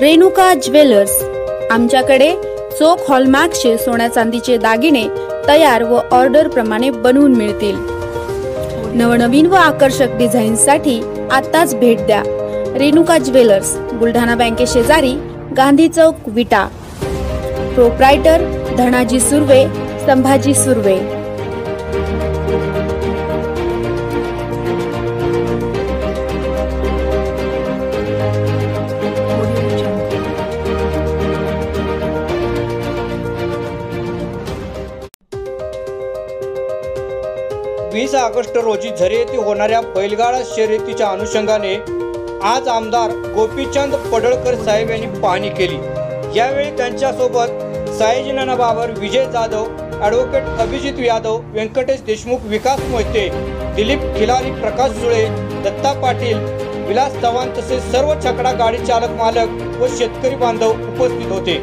Renuka jewellers. आमच्याकडे चोख हॉलमार्कचे सोन्या चांदीचे दागिने तयार व ऑर्डर प्रमाणे बनवून मिळतील. नवनवीन व आकर्षक डिझाईन्ससाठी आत्ताच भेट द्या. रेणुका ज्वेलर्स बुलढाणा बँके शेजारी गांधी चौक विटा. प्रोप्रायटर धनाजी सुर्वे संभाजी सुर्वे. वीस ऑगस्ट रोजी झरे येथे होणाऱ्या बैलगाडा शर्यतीच्या अनुषंगाने आज आमदार गोपीचंद पडळकर साहेब यांनी पाहणी केली. यावेळी त्यांच्यासोबत सायजीनाना बाबर विजय जाधव ॲडव्होकेट अभिजित यादव व्यंकटेश देशमुख विकास मोहिते दिलीप खिलारी प्रकाश सुळे दत्ता पाटील विलास चव्हाण तसेच सर्व छकडा गाडी चालक मालक व शेतकरी बांधव उपस्थित होते.